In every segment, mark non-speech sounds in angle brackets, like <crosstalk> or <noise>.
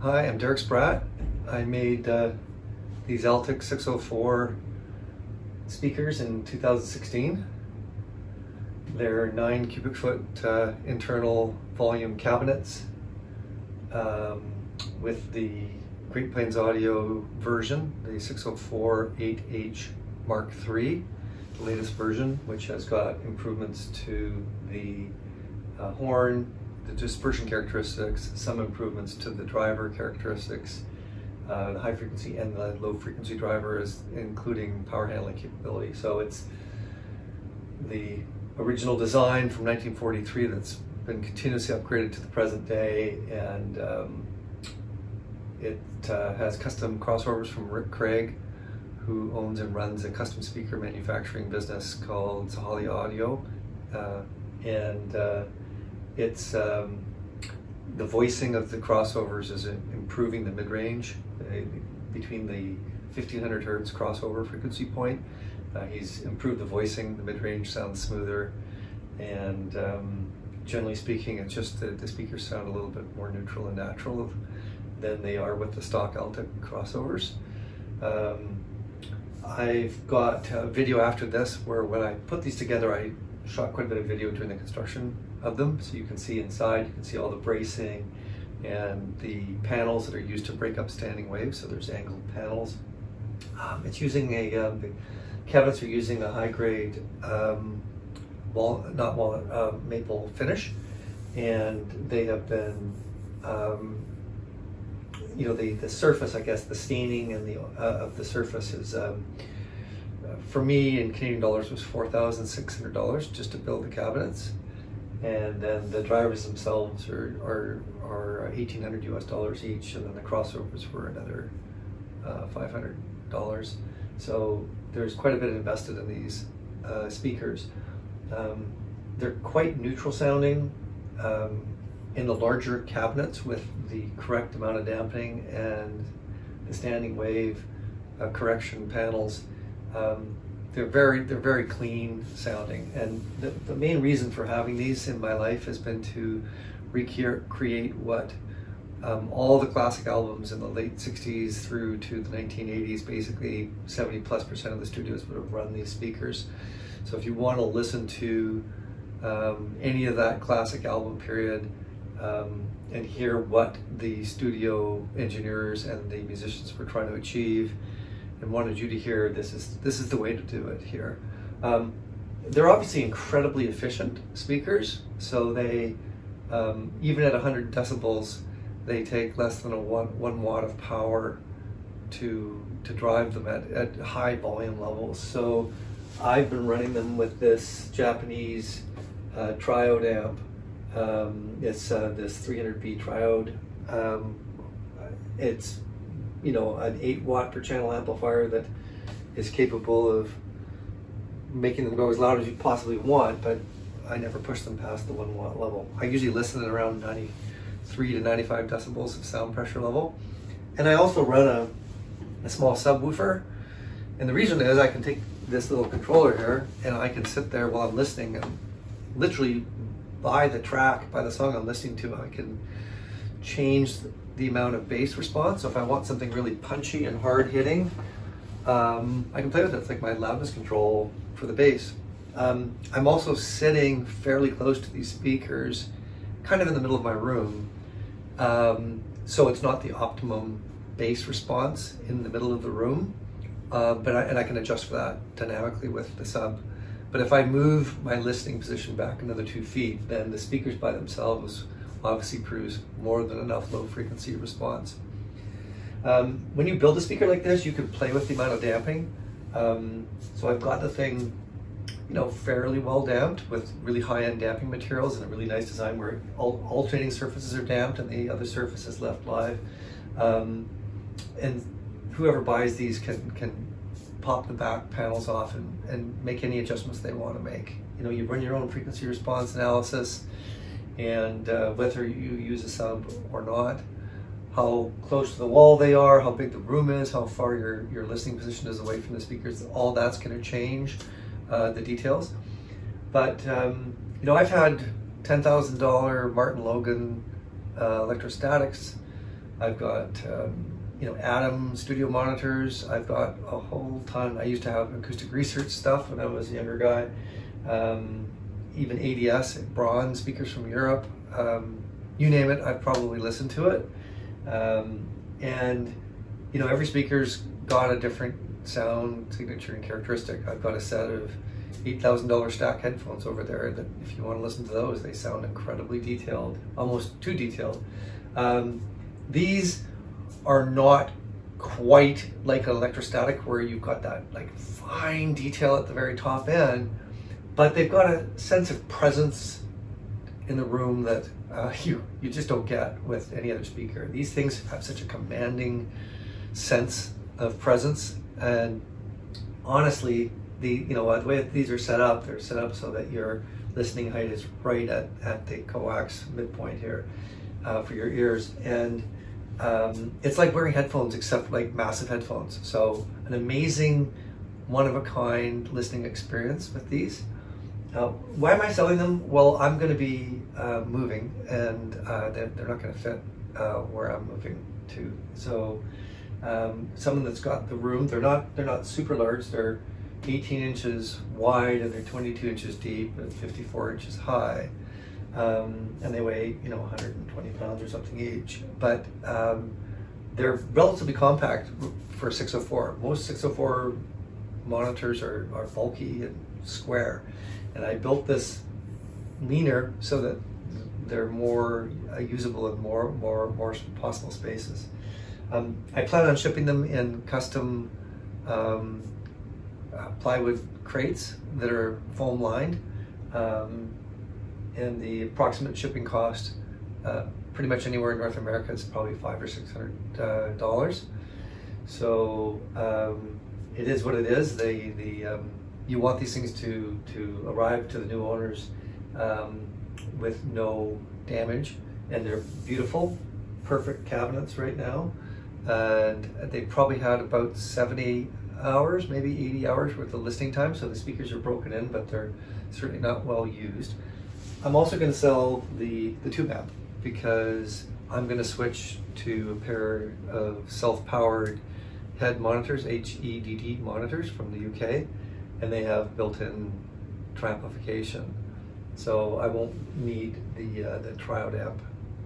Hi, I'm Derek Spratt. I made uh, these Altec 604 speakers in 2016. They're nine cubic foot uh, internal volume cabinets um, with the Great Plains Audio version, the 604 8H Mark III, the latest version, which has got improvements to the uh, horn, the dispersion characteristics, some improvements to the driver characteristics, uh, the high frequency and the low frequency drivers, including power handling capability. So it's the original design from 1943 that's been continuously upgraded to the present day and um, it uh, has custom crossovers from Rick Craig who owns and runs a custom speaker manufacturing business called Zahali Audio uh, and uh, it's um, the voicing of the crossovers is improving the mid-range uh, between the 1500 hertz crossover frequency point. Uh, he's improved the voicing, the mid-range sounds smoother, and um, generally speaking, it's just that the speakers sound a little bit more neutral and natural than they are with the stock Altec crossovers. Um, I've got a video after this where when I put these together, I shot quite a bit of video during the construction of them. So you can see inside, you can see all the bracing and the panels that are used to break up standing waves. So there's angled panels. Um, it's using a, um, the cabinets are using a high grade um, wall, not walnut, uh, maple finish. And they have been, um, you know, the, the surface, I guess, the staining and the, uh, of the surface is, um, for me in Canadian dollars was $4,600 just to build the cabinets. And then the drivers themselves are, are, are 1800 US dollars each. And then the crossovers were another uh, $500. So there's quite a bit invested in these uh, speakers. Um, they're quite neutral sounding um, in the larger cabinets with the correct amount of dampening and the standing wave uh, correction panels. Um, they're very they're very clean sounding, and the, the main reason for having these in my life has been to recreate what um, all the classic albums in the late 60s through to the 1980s, basically 70 plus percent of the studios would have run these speakers. So if you want to listen to um, any of that classic album period um, and hear what the studio engineers and the musicians were trying to achieve, and wanted you to hear this is this is the way to do it here. Um, they're obviously incredibly efficient speakers, so they um, even at 100 decibels, they take less than a one one watt of power to to drive them at, at high volume levels. So I've been running them with this Japanese uh, triode amp. Um, it's uh, this 300B triode. Um, it's you know, an eight watt per channel amplifier that is capable of making them go as loud as you possibly want, but I never push them past the one watt level. I usually listen at around 93 to 95 decibels of sound pressure level. And I also run a, a small subwoofer. And the reason is I can take this little controller here and I can sit there while I'm listening and literally by the track, by the song I'm listening to, I can change the amount of bass response. So if I want something really punchy and hard hitting, um, I can play with it. It's like my loudness control for the bass. Um, I'm also sitting fairly close to these speakers, kind of in the middle of my room. Um, so it's not the optimum bass response in the middle of the room, uh, but I, and I can adjust for that dynamically with the sub. But if I move my listening position back another two feet, then the speakers by themselves obviously produce more than enough low frequency response. Um, when you build a speaker like this, you can play with the amount of damping. Um, so I've got the thing, you know, fairly well damped with really high-end damping materials and a really nice design where all, alternating surfaces are damped and the other surface is left live. Um, and whoever buys these can, can pop the back panels off and, and make any adjustments they want to make. You know, you run your own frequency response analysis and uh, whether you use a sub or not, how close to the wall they are, how big the room is, how far your, your listening position is away from the speakers, all that's going to change uh, the details. But, um, you know, I've had $10,000 Martin Logan uh, electrostatics I've got um, you know Adam studio monitors. I've got a whole ton. I used to have acoustic research stuff when I was a younger guy. Um, even ADS, Braun speakers from Europe. Um, you name it, I've probably listened to it. Um, and you know every speaker's got a different sound signature and characteristic. I've got a set of $8,000 Stax headphones over there that if you want to listen to those, they sound incredibly detailed, almost too detailed. Um, these are not quite like an electrostatic where you've got that like fine detail at the very top end, but they've got a sense of presence in the room that uh, <laughs> you you just don't get with any other speaker. These things have such a commanding sense of presence, and honestly, the you know the way these are set up, they're set up so that your listening height is right at at the coax midpoint here uh, for your ears, and um, it's like wearing headphones except like massive headphones. So an amazing, one of a kind listening experience with these. Uh, why am I selling them? Well, I'm going to be uh, moving, and uh, they're, they're, not going to fit uh, where I'm moving to. So, um, something that's got the room. They're not they're not super large. They're 18 inches wide and they're 22 inches deep and 54 inches high. Um, and they weigh you know 120 pounds or something each. But um, they're relatively compact for 604. Most 604 monitors are, are bulky and square. And I built this leaner so that they're more uh, usable in more, more, more possible spaces. Um, I plan on shipping them in custom um, uh, plywood crates that are foam lined. Um, and the approximate shipping cost, uh, pretty much anywhere in North America, is probably five or six hundred uh, dollars. So um, it is what it is. They the um, you want these things to to arrive to the new owners um, with no damage, and they're beautiful, perfect cabinets right now. And they probably had about 70 hours, maybe 80 hours worth of listening time. So the speakers are broken in, but they're certainly not well used. I'm also going to sell the, the tube amp because I'm going to switch to a pair of self-powered head monitors, HEDD monitors from the UK, and they have built-in amplification. So I won't need the, uh, the triode amp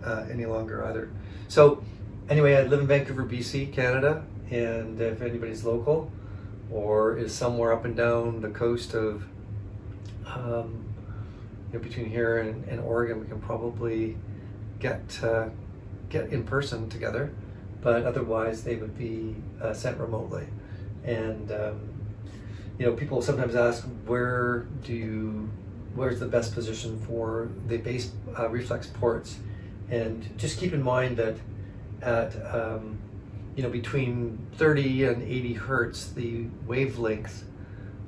uh, any longer either. So anyway, I live in Vancouver, BC, Canada, and if anybody's local or is somewhere up and down the coast of um, you know, between here and, and, Oregon, we can probably get uh, get in person together, but otherwise they would be uh, sent remotely. And um, you know, people sometimes ask, where do you, where's the best position for the bass uh, reflex ports? And just keep in mind that at um, you know between 30 and 80 hertz, the wavelength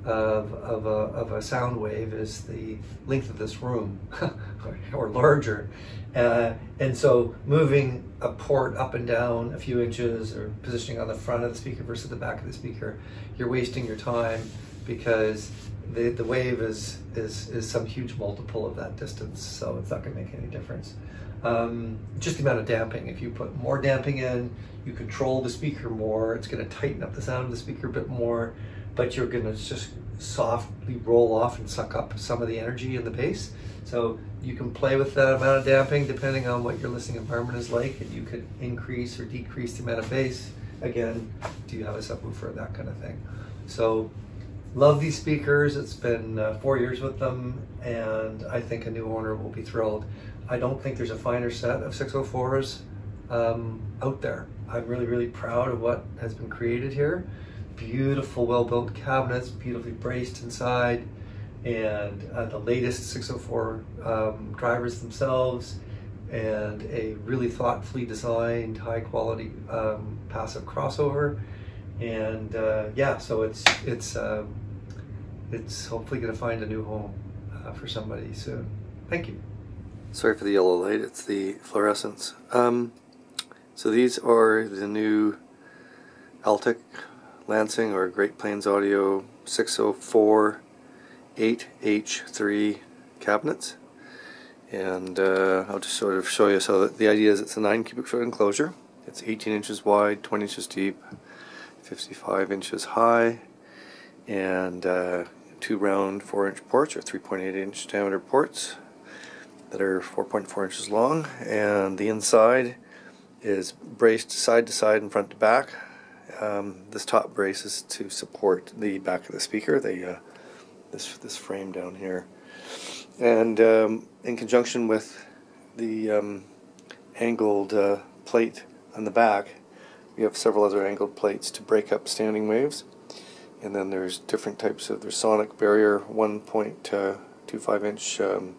of, of, a, of a sound wave is the length of this room <laughs> or, larger. Uh, and so moving a port up and down a few inches or positioning on the front of the speaker versus the back of the speaker, you're wasting your time because the, the wave is, is, is some huge multiple of that distance, so it's not going to make any difference. Um, just the amount of damping. If you put more damping in, you control the speaker more, it's going to tighten up the sound of the speaker a bit more but you're gonna just softly roll off and suck up some of the energy in the bass. So you can play with that amount of damping depending on what your listening environment is like, and you could increase or decrease the amount of bass. Again, do you have a subwoofer, that kind of thing. So love these speakers. It's been uh, four years with them, and I think a new owner will be thrilled. I don't think there's a finer set of 604s um, out there. I'm really, really proud of what has been created here beautiful, well-built cabinets, beautifully braced inside, and uh, the latest 604 um, drivers themselves, and a really thoughtfully designed, high-quality um, passive crossover. And uh, yeah, so it's it's um, it's hopefully going to find a new home uh, for somebody soon. Thank you. Sorry for the yellow light. It's the fluorescence. Um, so these are the new Altec Lansing or Great Plains Audio 604 8H3 cabinets and uh, I'll just sort of show you so the idea is it's a 9 cubic foot enclosure It's 18 inches wide, 20 inches deep, 55 inches high, and uh, two round 4 inch ports or 3.8 inch diameter ports that are 4.4 inches long. And the inside is braced side to side and front to back. Um, this top brace is to support the back of the speaker, the, uh, this, this frame down here. And um, in conjunction with the um, angled uh, plate on the back, we have several other angled plates to break up standing waves. And then there's different types of, there's sonic barrier 1.25 inch um,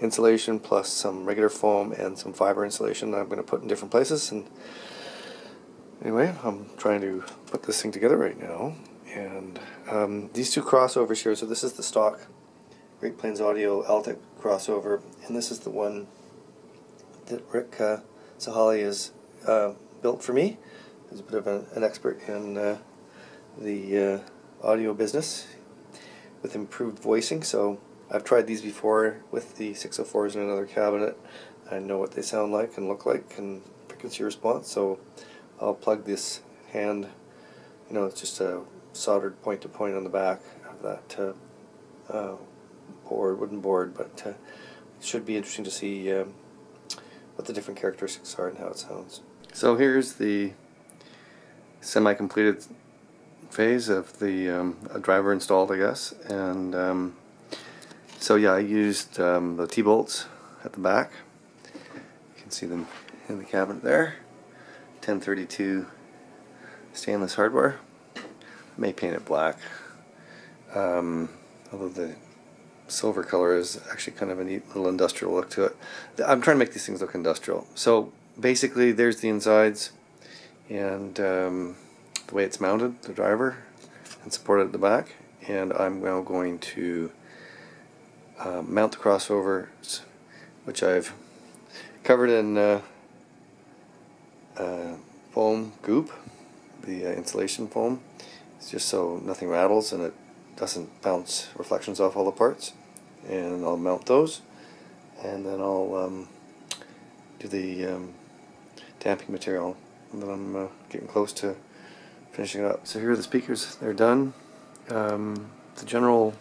insulation plus some regular foam and some fiber insulation that I'm going to put in different places. And anyway, I'm trying to put this thing together right now. And um, these two crossovers here, so this is the stock Great Plains Audio Altec crossover, and this is the one that Rick uh, Sahali has uh, built for me. He's a bit of an, an expert in uh, the uh, audio business with improved voicing, so I've tried these before with the 604s in another cabinet. I know what they sound like and look like and frequency response, so I'll plug this hand, you know, it's just a soldered point to point on the back of that uh, uh, board, wooden board, but uh, it should be interesting to see um, what the different characteristics are and how it sounds. So here's the semi-completed phase of the um, driver installed, I guess, and um, so yeah, I used um, the T-bolts at the back. You can see them in the cabinet there. 1032 stainless hardware. I may paint it black, um, although the silver color is actually kind of a neat little industrial look to it. I'm trying to make these things look industrial. So basically there's the insides and um, the way it's mounted, the driver, and supported at the back. And I'm now going to uh, mount the crossovers, which I've covered in uh, uh, foam goop, the uh, insulation foam. It's just so nothing rattles and it doesn't bounce reflections off all the parts and I'll mount those and then I'll um, do the um, damping material and then I'm uh, getting close to finishing it up. So here are the speakers, they're done. Um, the general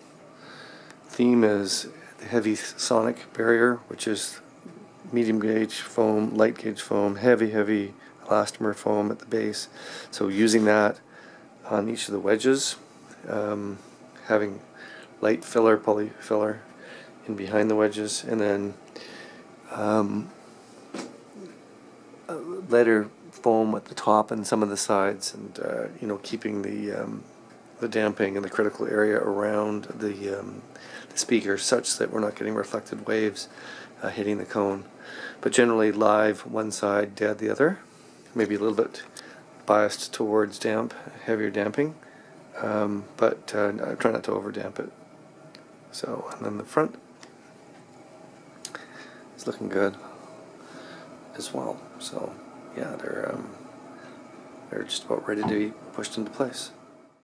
theme is the heavy sonic barrier which is medium gauge foam, light gauge foam, heavy heavy elastomer foam at the base. So using that on each of the wedges, um, having light filler, poly filler in behind the wedges, and then um, lighter foam at the top and some of the sides, and uh, you know keeping the um, the damping and the critical area around the, um, the speaker such that we're not getting reflected waves uh, hitting the cone. But generally live one side, dead the other. Maybe a little bit biased towards damp, heavier damping, um, but uh, I try not to over damp it. So, and then the front is looking good as well. So, yeah, they're um, they're just about ready to be pushed into place.